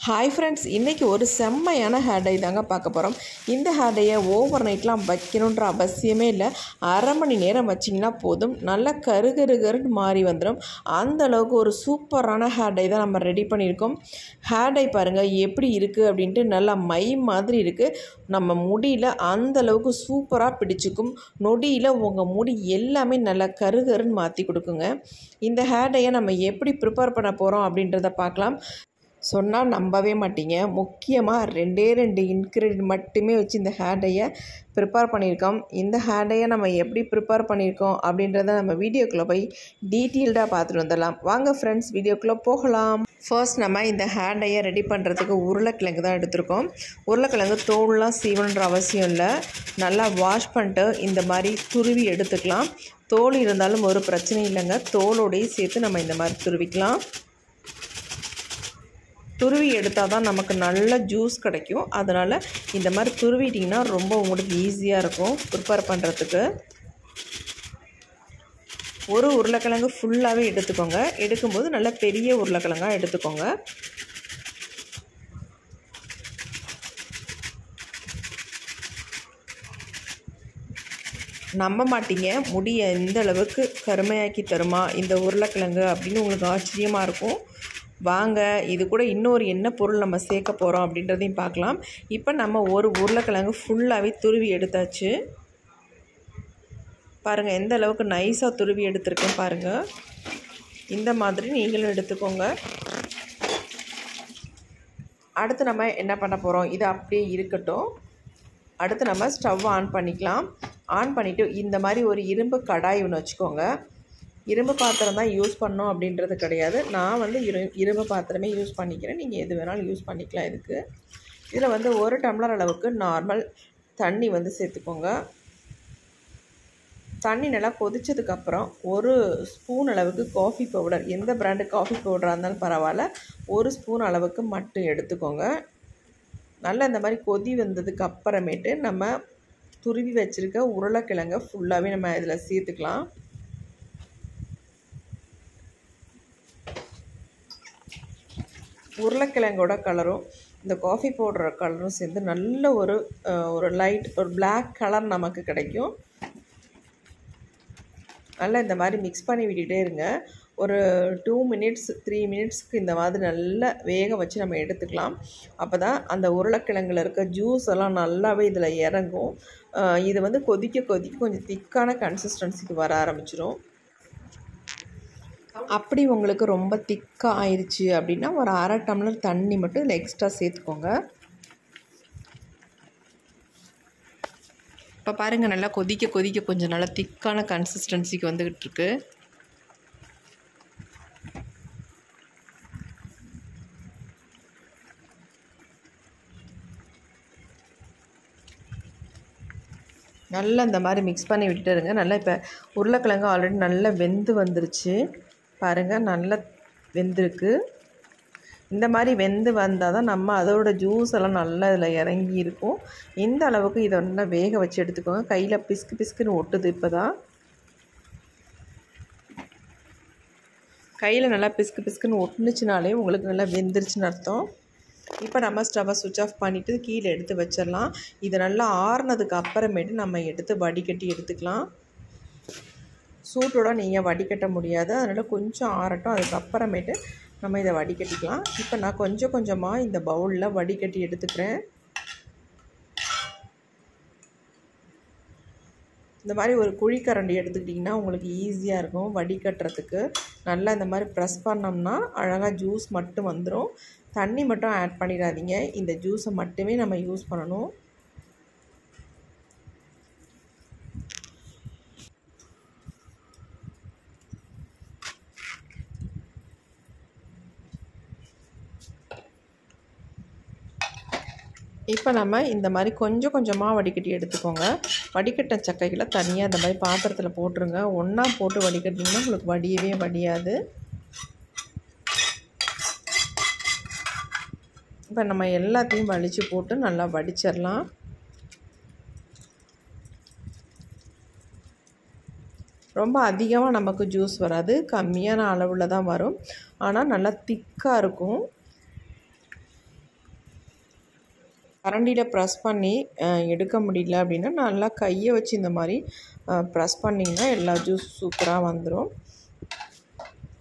Hi friends இன்றைக்கி ஒரு செம்மையான ஹேர் டை தாங்க பார்க்க போகிறோம் இந்த ஹேர் டையை ஓவர் நைட்லாம் வைக்கணுன்ற அவசியமே இல்லை. அரை மணி நேரம் வச்சிங்கன்னா போதும். நல்லா கருகருகருன்னு மாறி வந்துடும் அந்த அளவுக்கு ஒரு சூப்பரான ஹேர் டை தான் நம்ம ரெடி பண்ணியிருக்கோம். ஹேர் டை பாருங்கள் எப்படி இருக்குது அப்படின்ட்டு நல்லா மை மாதிரி இருக்குது நம்ம முடியில் அந்த அளவுக்கு சூப்பராக பிடிச்சிக்கும். நொடியில் உங்கள் முடி எல்லாமே நல்லா கருகருன்னு மாற்றி கொடுக்குங்க. இந்த ஹேர் டையை நம்ம எப்படி ப்ரிப்பேர் பண்ண போகிறோம் அப்படின்றத பார்க்கலாம். சொன்னால் நம்பவே மாட்டீங்க. முக்கியமாக ரெண்டே ரெண்டு இன்க்ரீடியன்ட் மட்டுமே வச்சு இந்த ஹேர் டையை ப்ரிப்பேர் பண்ணியிருக்கோம். இந்த ஹேர் டையை நம்ம எப்படி ப்ரிப்பேர் பண்ணியிருக்கோம் அப்படின்றத நம்ம வீடியோக்குள்ளே போய் டீட்டெயில்டாக பார்த்துட்டு வந்துடலாம். வாங்க ஃப்ரெண்ட்ஸ் வீடியோக்குள்ளே போகலாம். ஃபர்ஸ்ட் நம்ம இந்த ஹேர் டையை ரெடி பண்ணுறதுக்கு உருளைக்கிழங்கு தான் எடுத்திருக்கோம். உருளைக்கிழங்கு தோல்லாம் சீவணுன்ற அவசியம் இல்லை. நல்லா வாஷ் பண்ணிட்டு இந்த மாதிரி துருவி எடுத்துக்கலாம். தோல் இருந்தாலும் ஒரு பிரச்சனை இல்லைங்க. தோலோடையும் சேர்த்து நம்ம இந்த மாதிரி துருவிக்கலாம். துருவி எடுத்தால் தான் நமக்கு நல்ல ஜூஸ் கிடைக்கும். அதனால் இந்த மாதிரி துருவிட்டிங்கன்னா ரொம்ப உங்களுக்கு ஈஸியாக இருக்கும். ப்ரிப்பேர் பண்ணுறதுக்கு ஒரு உருளைக்கிழங்கு ஃபுல்லாகவே எடுத்துக்கோங்க. எடுக்கும்போது நல்ல பெரிய உருளைக்கிழங்காக எடுத்துக்கோங்க. நம்ப மாட்டீங்க. முடியை எந்த அளவுக்கு கருமையாக்கி தருமா இந்த உருளைக்கிழங்கு அப்படின்னு உங்களுக்கு ஆச்சரியமாக இருக்கும். வாங்க இது கூட இன்னொரு என்ன பொருள் நம்ம சேர்க்க போகிறோம் அப்படின்றதையும் பார்க்கலாம். இப்போ நம்ம ஒரு உருளைக்கிழங்கு ஃபுல்லாகவே துருவி எடுத்தாச்சு. பாருங்கள் எந்த அளவுக்கு நைஸாக துருவி எடுத்திருக்கேன் பாருங்கள் இந்த மாதிரி நீங்களும் எடுத்துக்கோங்க. அடுத்து நம்ம என்ன பண்ண போகிறோம் இது அப்படியே இருக்கட்டும். அடுத்து நம்ம ஸ்டவ் ஆன் பண்ணிக்கலாம். ஆன் பண்ணிவிட்டு இந்த மாதிரி ஒரு இரும்பு கடாய் ஒன்று வச்சுக்கோங்க. இரும்பு பாத்திரம் தான் யூஸ் பண்ணோம் அப்படின்றது கிடையாது. நான் வந்து இரு இரும்பு பாத்திரமே யூஸ் பண்ணிக்கிறேன். நீங்கள் எது வேணாலும் யூஸ் பண்ணிக்கலாம் இதுக்கு. இதில் வந்து ஒரு டம்ளர் அளவுக்கு நார்மல் தண்ணி வந்து சேர்த்துக்கோங்க. தண்ணி நல்லா கொதிச்சதுக்கப்புறம் ஒரு ஸ்பூன் அளவுக்கு காஃபி பவுடர் எந்த பிராண்டு காஃபி பவுடராக இருந்தாலும் பரவாயில்ல ஒரு ஸ்பூன் அளவுக்கு மட்டும் எடுத்துக்கோங்க. நல்லா இந்த மாதிரி கொதி வந்ததுக்கு அப்புறமேட்டு நம்ம துருவி வச்சுருக்க உருளைக்கிழங்க ஃபுல்லாகவே நம்ம இதில் சேர்த்துக்கலாம். உருளைக்கிழங்கோட கலரும் இந்த காஃபி பவுடர் கலரும் சேர்ந்து நல்ல ஒரு ஒரு லைட் ஒரு பிளாக் கலர் நமக்கு கிடைக்கும். நல்லா இந்த மாதிரி மிக்ஸ் பண்ணி விட்டுகிட்டே இருங்க. ஒரு டூ மினிட்ஸ் த்ரீ மினிட்ஸ்க்கு இந்த மாதிரி நல்லா வேக வச்சு நம்ம எடுத்துக்கலாம். அப்போ தான் அந்த உருளைக்கிழங்குல இருக்க ஜூஸ் எல்லாம் நல்லாவே இதில் இறங்கும். இது வந்து கொதிக்க கொதிக்க கொஞ்சம் திக்கான கன்சிஸ்டன்சிக்கு வர ஆரம்பிச்சிடும் அப்படி உங்களுக்கு ரொம்ப திக்காக ஆயிடுச்சு அப்படின்னா ஒரு அரை டம்ளர் தண்ணி மட்டும் இதில் எக்ஸ்ட்ரா சேர்த்துக்கோங்க. இப்போ பாருங்கள் நல்லா கொதிக்க கொதிக்க கொஞ்சம் நல்லா திக்கான கன்சிஸ்டன்சிக்கு வந்துக்கிட்டு இருக்கு. நல்லா இந்த மாதிரி மிக்ஸ் பண்ணி விட்டுருங்க நல்லா இப்போ உருளைக்கிழங்கு ஆல்ரெடி நல்லா வெந்து வந்துருச்சு. பாருங்கள் நல்லா வெந்திருக்கு. இந்த மாதிரி வெந்து வந்தால் தான் நம்ம அதோட ஜூஸ் எல்லாம் நல்லா இதில் இறங்கி இருக்கும். இந்த அளவுக்கு இதை நல்லா வேக வச்சு எடுத்துக்கோங்க. கையில் பிஸ்கு பிஸ்குன்னு ஒட்டுது இப்போ தான் கையில் நல்லா பிஸ்கு பிஸ்குன்னு ஒட்டுனுச்சுனாலே உங்களுக்கு நல்லா வெந்துருச்சுன்னு அர்த்தம். இப்போ நம்ம ஸ்டவ்வை சுவிட்ச் ஆஃப் பண்ணிவிட்டு கீழே எடுத்து வச்சிடலாம். இது நல்லா ஆறுனதுக்கு அப்புறமேட்டு நம்ம எடுத்து வடிகட்டி எடுத்துக்கலாம். சூட்டோட நீங்கள் வடிகட்ட முடியாது. அதனால் கொஞ்சம் ஆறட்டும். அதுக்கப்புறமேட்டு நம்ம இதை வடிகட்டிக்கலாம். இப்போ நான் கொஞ்சம் கொஞ்சமாக இந்த பவுலில் வடிகட்டி எடுத்துக்கிறேன். இந்த மாதிரி ஒரு குழிக்கரண்டி எடுத்துக்கிட்டிங்கன்னா உங்களுக்கு ஈஸியாக இருக்கும் வடிகட்டுறதுக்கு. நல்லா இந்த மாதிரி ப்ரெஸ் பண்ணோம்னா அழகாக ஜூஸ் மட்டும் வந்துடும் தண்ணி மட்டும் ஆட் பண்ணிடாதீங்க. இந்த ஜூஸை மட்டுமே நம்ம யூஸ் பண்ணணும். இப்போ நம்ம இந்த மாதிரி கொஞ்சம் கொஞ்சமாக வடிகட்டி எடுத்துக்கோங்க. வடிகட்ட சக்கைகளை தனியாக இந்த மாதிரி பாத்திரத்தில் போட்டுருங்க. ஒன்றா போட்டு வடிகட்டிங்கன்னா உங்களுக்கு வடியவே வடியாது. இப்போ நம்ம எல்லாத்தையும் வலித்து போட்டு நல்லா வடிச்சிடலாம். ரொம்ப அதிகமாக நமக்கு ஜூஸ் வராது. கம்மியான அளவில் தான் வரும். ஆனால் நல்லா திக்காக இருக்கும். கரண்டியில் ப்ரெஸ் பண்ணி எடுக்க முடியல அப்படின்னா நல்லா கையை வச்சு இந்த மாதிரி ப்ரெஸ் பண்ணிங்கன்னா எல்லா ஜூஸ் சூப்பராக வந்துடும்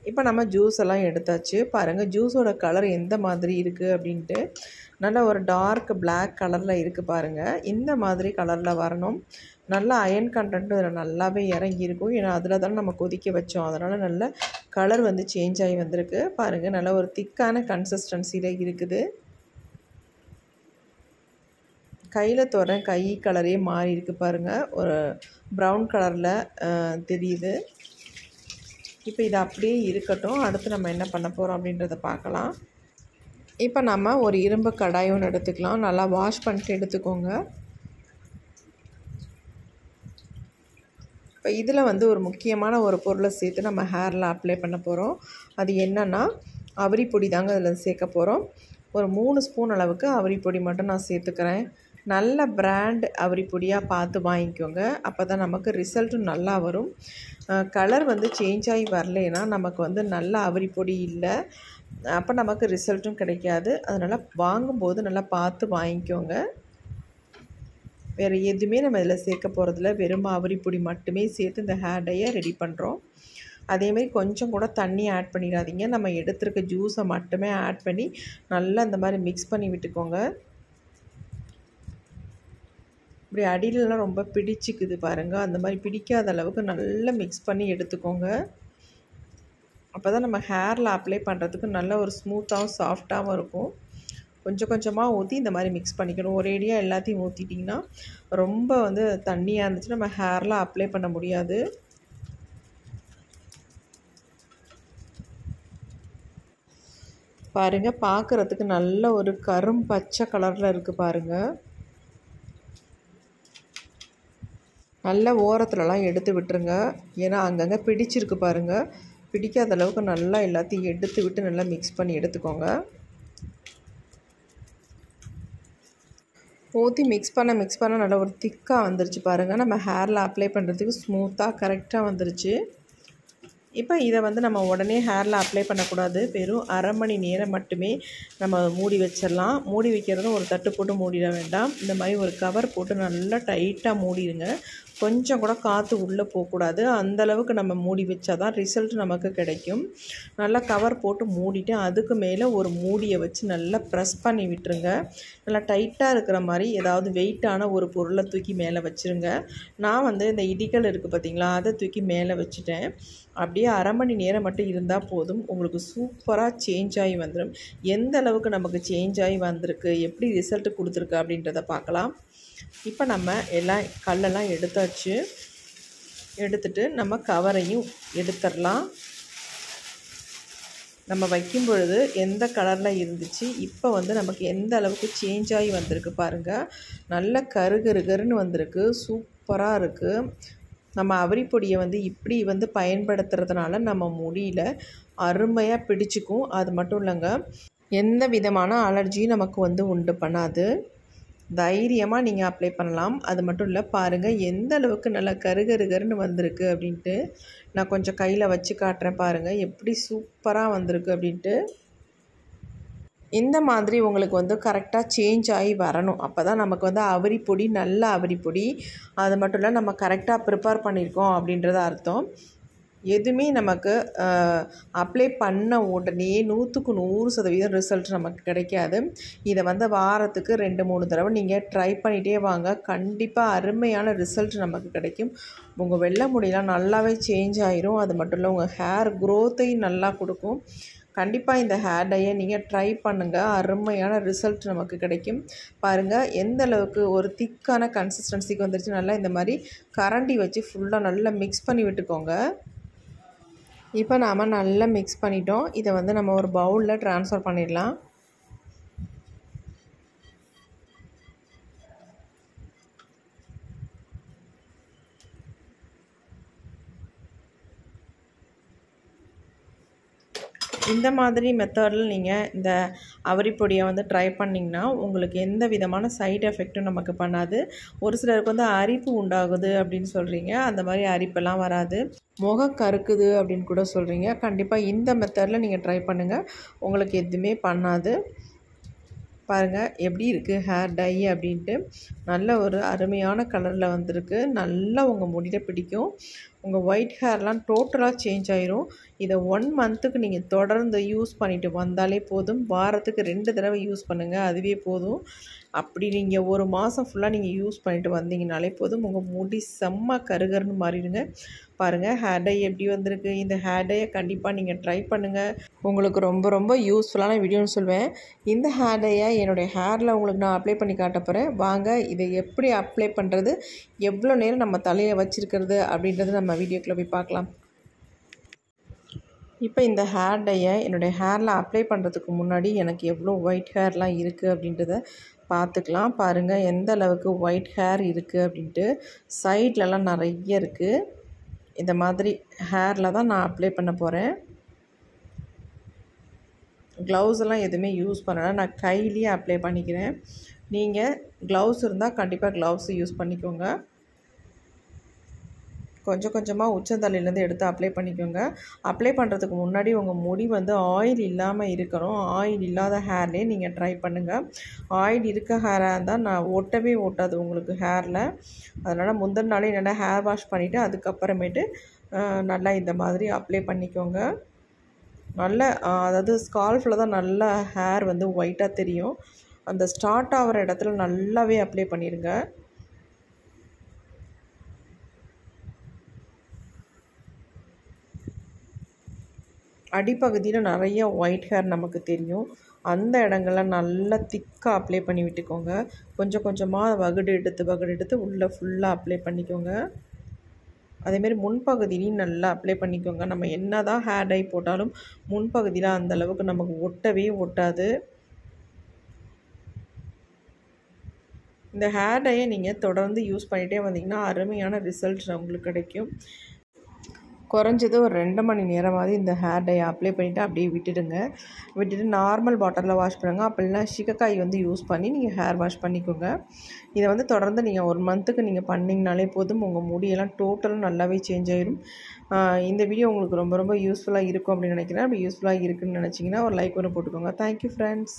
இப்போ நம்ம ஜூஸ் எல்லாம் எடுத்தாச்சு. பாருங்கள் ஜூஸோட கலர் எந்த மாதிரி இருக்குது அப்படின்ட்டு. நல்லா ஒரு டார்க் பிளாக் கலரில் இருக்குது பாருங்கள் இந்த மாதிரி கலரில் வரணும். நல்லா அயன் கண்டென்ட்டும் இதில் நல்லாவே இறங்கியிருக்கும் ஏன்னா அதில் தானே நம்ம கொதிக்க வச்சோம். அதனால் நல்ல கலர் வந்து சேஞ்ச் ஆகி வந்திருக்கு. பாருங்கள் நல்ல ஒரு திக்கான கன்சிஸ்டன்சியில் இருக்குது. கையில் தொடரேன் கை கலரே மாறி இருக்கு பாருங்கள் ஒரு ப்ரௌன் கலரில் தெரியுது. இப்போ இது அப்படியே இருக்கட்டும். அடுத்து நம்ம என்ன பண்ண போகிறோம் அப்படின்றத பார்க்கலாம். இப்போ நம்ம ஒரு இரும்பு கடாய் ஒன்று எடுத்துக்கலாம். நல்லா வாஷ் பண்ணிட்டு எடுத்துக்கோங்க. இப்போ இதில் வந்து ஒரு முக்கியமான ஒரு பொருளை சேர்த்து நம்ம ஹேரில் அப்ளை பண்ண போகிறோம் அது என்னென்னா அவரி பொடி தாங்க அதில் சேர்க்க போகிறோம் ஒரு மூணு ஸ்பூன் அளவுக்கு அவரி பொடி மட்டும் நான் சேர்த்துக்கிறேன். நல்ல பிராண்ட் அவரிப்பொடியாக பார்த்து வாங்கிக்கோங்க. அப்போ தான் நமக்கு ரிசல்ட்டும் நல்லா வரும். கலர் வந்து சேஞ்ச் ஆகி வரலைன்னா நமக்கு வந்து நல்ல அவரிப்பொடி இல்லை. அப்போ நமக்கு ரிசல்ட்டும் கிடைக்காது. அதனால் வாங்கும்போது நல்லா பார்த்து வாங்கிக்கோங்க. வேறு எதுவுமே நம்ம இதில் சேர்க்க போகிறதில்ல வெறும் அவரிப்பொடி மட்டுமே சேர்த்து இந்த ஹேர் டையை ரெடி பண்ணுறோம் அதேமாரி கொஞ்சம் கூட தண்ணி ஆட் பண்ணிடாதீங்க. நம்ம எடுத்துருக்க ஜூஸை மட்டுமே ஆட் பண்ணி நல்லா இந்த மாதிரி மிக்ஸ் பண்ணி விட்டுக்கோங்க. இப்படி அடியிலலாம் ரொம்ப பிடிச்சிக்குது பாருங்கள் அந்த மாதிரி பிடிக்காத அளவுக்கு நல்லா மிக்ஸ் பண்ணி எடுத்துக்கோங்க. அப்போ தான் நம்ம ஹேரில் அப்ளை பண்ணுறதுக்கு நல்ல ஒரு ஸ்மூத்தாகவும் சாஃப்டாகவும் இருக்கும். கொஞ்சம் கொஞ்சமாக ஊற்றி இந்த மாதிரி மிக்ஸ் பண்ணிக்கணும். ஒரேடியாக எல்லாத்தையும் ஊற்றிட்டிங்கன்னா ரொம்ப வந்து தண்ணியாக இருந்துச்சு நம்ம ஹேரில் அப்ளை பண்ண முடியாது. பாருங்கள் பார்க்குறதுக்கு நல்ல ஒரு கரும் பச்சை கலரில் இருக்குது பாருங்கள் நல்ல ஓரத்துலலாம் எடுத்து விட்டுருங்க. ஏன்னா அங்கங்கே பிடிச்சிருக்கு பாருங்கள் பிடிக்காத அளவுக்கு நல்லா எல்லாத்தையும் எடுத்து விட்டு நல்லா மிக்ஸ் பண்ணி எடுத்துக்கோங்க. ஊற்றி மிக்ஸ் பண்ண மிக்ஸ் பண்ண நல்லா ஒரு திக்காக வந்துருச்சு பாருங்கள் நம்ம ஹேரில் அப்ளை பண்ணுறதுக்கு ஸ்மூத்தாக கரெக்டாக வந்துருச்சு. இப்போ இதை வந்து நம்ம உடனே ஹேரில் அப்ளை பண்ணக்கூடாது. வெறும் அரை மணி நேரம் மட்டுமே நம்ம மூடி வச்சிடலாம் மூடி வைக்கிறதும் ஒரு தட்டு போட்டு மூடிட வேண்டாம். இந்த மாதிரி ஒரு கவர் போட்டு நல்லா டைட்டாக மூடிடுங்க. கொஞ்சம் கூட காற்று உள்ளே போகக்கூடாது. அந்தளவுக்கு நம்ம மூடி வச்சா தான் ரிசல்ட் நமக்கு கிடைக்கும். நல்லா கவர் போட்டு மூடிட்டு அதுக்கு மேலே ஒரு மூடியை வச்சு நல்லா ப்ரெஸ் பண்ணி விட்டுருங்க. நல்லா டைட்டாக இருக்கிற மாதிரி ஏதாவது வெயிட்டான ஒரு பொருளை தூக்கி மேலே வச்சுருங்க. நான் வந்து இந்த இடிகள் இருக்குது பார்த்தீங்களா? அதை தூக்கி மேலே வச்சுட்டேன். அப்படியே அரை மணி நேரம் மட்டும் இருந்தால் போதும். உங்களுக்கு சூப்பராக சேஞ்ச் ஆகி வந்துடும் எந்த அளவுக்கு நமக்கு சேஞ்ச் ஆகி வந்திருக்கு? எப்படி ரிசல்ட் கொடுத்துருக்கு அப்படின்றத பார்க்கலாம். இப்போ நம்ம எல்லாம் கல்லெல்லாம் எடுத்தாச்சு. எடுத்துட்டு நம்ம கவரையும் எடுத்துடலாம். நம்ம வைக்கும் பொழுது எந்த கலரில் இருந்துச்சு இப்போ வந்து நமக்கு எந்த அளவுக்கு சேஞ்ச் ஆகி வந்திருக்கு பாருங்கள் நல்ல கரு வந்திருக்கு சூப்பராக இருக்குது நம்ம அவரி பொடியை வந்து இப்படி வந்து பயன்படுத்துறதுனால நம்ம முடியல அருமையாக பிடிச்சிக்கும். அது மட்டும் இல்லைங்க எந்த விதமான அலர்ஜியும் நமக்கு வந்து உண்டு பண்ணாது. தைரியமாக நீங்கள் அப்ளை பண்ணலாம். அது மட்டும் இல்லை பாருங்கள் எந்த அளவுக்கு நல்லா கருகருகருன்னு வந்திருக்கு அப்படின்ட்டு நான் கொஞ்சம் கையில் வச்சு காட்டுறேன் பாருங்கள் எப்படி சூப்பராக வந்திருக்கு அப்படின்ட்டு. இந்த மாதிரி உங்களுக்கு வந்து கரெக்டாக சேஞ்ச் ஆகி வரணும். அப்போ தான் நமக்கு வந்து அவரி பொடி நல்ல அவரி பொடி அது மட்டும் இல்லை நம்ம கரெக்டாக ப்ரிப்பேர் பண்ணியிருக்கோம் அப்படின்றத அர்த்தம். எதுவுமே நமக்கு அப்ளை பண்ண உடனே நூற்றுக்கு நூறு சதவீதம் ரிசல்ட் நமக்கு கிடைக்காது. இதை வந்து வாரத்துக்கு ரெண்டு மூணு தடவை நீங்கள் ட்ரை பண்ணிகிட்டே வாங்க. கண்டிப்பாக அருமையான ரிசல்ட் நமக்கு கிடைக்கும். உங்கள் வெள்ளை முடியெல்லாம் நல்லாவே சேஞ்ச் ஆயிரும். அது மட்டும் இல்லை உங்கள் ஹேர் க்ரோத்தையும் நல்லா கொடுக்கும். கண்டிப்பாக இந்த ஹேர் டையை நீங்கள் ட்ரை பண்ணுங்கள் அருமையான ரிசல்ட் நமக்கு கிடைக்கும். பாருங்கள் எந்த அளவுக்கு ஒரு திக்கான கன்சிஸ்டன்சிக்கு வந்துருச்சு நல்லா இந்த மாதிரி கரண்டி வச்சு ஃபுல்லாக நல்லா மிக்ஸ் பண்ணி விட்டுக்கோங்க. இப்போ நாம் நல்லா மிக்ஸ் பண்ணிட்டோம். இதை வந்து நம்ம ஒரு பவுலில் ட்ரான்ஸ்ஃபர் பண்ணிடலாம். இந்த மாதிரி மெத்தடில் நீங்கள் இந்த அவரி பொடியை வந்து ட்ரை பண்ணிங்கன்னா உங்களுக்கு எந்த விதமான சைடு எஃபெக்ட்டும் நமக்கு பண்ணாது. ஒரு சிலருக்கு வந்து அரிப்பு உண்டாகுது அப்படின்னு சொல்கிறீங்க அந்த மாதிரி அரிப்பெல்லாம் வராது. முகம் கருக்குது அப்படின்னு கூட சொல்கிறீங்க கண்டிப்பாக இந்த மெத்தடில் நீங்கள் ட்ரை பண்ணுங்கள் உங்களுக்கு எதுவுமே பண்ணாது. பாருங்கள் எப்படி இருக்குது ஹேர் டை அப்படின்ட்டு. நல்ல ஒரு அருமையான கலரில் வந்திருக்கு. நல்லா உங்கள் முடியில் பிடிக்கும். உங்கள் ஒயிட் ஹேர்லாம் டோட்டலாக சேஞ்ச் ஆயிரும். இதை ஒன் மந்த்துக்கு நீங்கள் தொடர்ந்து யூஸ் பண்ணிட்டு வந்தாலே போதும். வாரத்துக்கு ரெண்டு தடவை யூஸ் பண்ணுங்கள் அதுவே போதும். அப்படி நீங்கள் ஒரு மாதம் ஃபுல்லாக நீங்கள் யூஸ் பண்ணிட்டு வந்தீங்கனாலே போதும். உங்கள் முடி செம்ம கருகருன்னு மாறிடுங்க. பாருங்கள் ஹேர் டை எப்படி வந்திருக்கு? இந்த ஹேர் டையை கண்டிப்பாக நீங்கள் ட்ரை பண்ணுங்கள் உங்களுக்கு ரொம்ப ரொம்ப யூஸ்ஃபுல்லான வீடியோன்னு சொல்வேன். இந்த ஹேர் டையை என்னுடைய ஹேரில் உங்களுக்கு நான் அப்ளை பண்ணி காட்ட போகிறேன் வாங்க இதை எப்படி அப்ளை பண்ணுறது எவ்வளோ நேரம் நம்ம தலையை வச்சுருக்கிறது? அப்படின்றது நம்ம வீடியோக்குள்ளே போய் பார்க்கலாம். இப்போ இந்த ஹேர் டையை என்னுடைய ஹேரில் அப்ளை பண்ணுறதுக்கு முன்னாடி எனக்கு எவ்வளோ ஒயிட் ஹேர்லாம் இருக்குது அப்படின்றத பார்த்துக்கலாம். பாருங்கள் எந்த அளவுக்கு ஒயிட் ஹேர் இருக்குது அப்படின்ட்டு சைட்லலாம் நிறைய இருக்குது இந்த மாதிரி ஹேரில் தான் நான் அப்ளை பண்ண போகிறேன் க்ளவுஸ் எல்லாம் எதுவுமே யூஸ் பண்ணலை. நான் கையிலேயே அப்ளை பண்ணிக்கிறேன். நீங்கள் க்ளவுஸ் இருந்தால் கண்டிப்பாக க்ளவுஸ் யூஸ் பண்ணிக்கோங்க. கொஞ்சம் கொஞ்சமாக உச்சந்தலையிலேருந்து எடுத்து அப்ளை பண்ணிக்கோங்க. அப்ளை பண்ணுறதுக்கு முன்னாடி உங்கள் முடி வந்து ஆயில் இல்லாமல் இருக்கணும். ஆயில் இல்லாத ஹேர்லேயே நீங்கள் ட்ரை பண்ணுங்கள் ஆயில் இருக்க ஹேராக இருந்தால் நான் ஒட்டவே ஓட்டாது உங்களுக்கு ஹேரில் அதனால் முந்தின நாளே நல்லா ஹேர் வாஷ் பண்ணிவிட்டு அதுக்கப்புறமேட்டு நல்லா இந்த மாதிரி அப்ளை பண்ணிக்கோங்க. நல்ல அதாவது ஸ்கால்ஃபில் தான் நல்லா ஹேர் வந்து ஒயிட்டாக தெரியும். அந்த ஸ்டார்ட் ஆகிற இடத்துல நல்லாவே அப்ளை பண்ணிடுங்க அடிப்பகுதியில் நிறைய ஒயிட் ஹேர் நமக்கு தெரியும். அந்த இடங்கள்லாம் நல்லா திக்காக அப்ளை பண்ணி விட்டுக்கோங்க. கொஞ்சம் கொஞ்சமாக வகுடு எடுத்து வகுடு எடுத்து உள்ளே ஃபுல்லாக அப்ளை பண்ணிக்கோங்க. அதேமாரி முன்பகுதியிலையும் நல்லா அப்ளை பண்ணிக்கோங்க. நம்ம என்ன தான் ஹேர் டை போட்டாலும் முன்பகுதியில் அந்த அளவுக்கு நமக்கு ஒட்டவே ஒட்டாது. இந்த ஹேர் டையை நீங்கள் தொடர்ந்து யூஸ் பண்ணிகிட்டே வந்தீங்கன்னா அருமையான ரிசல்ட் உங்களுக்கு கிடைக்கும். குறைஞ்சது ஒரு ரெண்டு மணி நேரமாவது இந்த ஹேர் டை அப்ளை பண்ணிவிட்டு அப்படியே விட்டுடுங்க. விட்டுட்டு நார்மல் வாட்டரில் வாஷ் பண்ணுங்கள் இல்லைனா சிக்கக்காயை வந்து யூஸ் பண்ணி நீங்கள் ஹேர் வாஷ் பண்ணிக்கோங்க. இதை வந்து தொடர்ந்து நீங்கள் ஒரு மந்த்துக்கு நீங்கள் பண்ணிங்கனாலே போதும். உங்கள் முடியெல்லாம் டோட்டலாக நல்லாவே சேஞ்ச் ஆயிடும் இந்த வீடியோ உங்களுக்கு ரொம்ப ரொம்ப யூஸ்ஃபுல்லாக இருக்கும் அப்படின்னு நினைக்கிறேன். அப்படி யூஸ்ஃபுல்லாக இருக்குன்னு நினச்சிங்கன்னா ஒரு லைக் ஒன்று போட்டுக்கோங்க. Thank you friends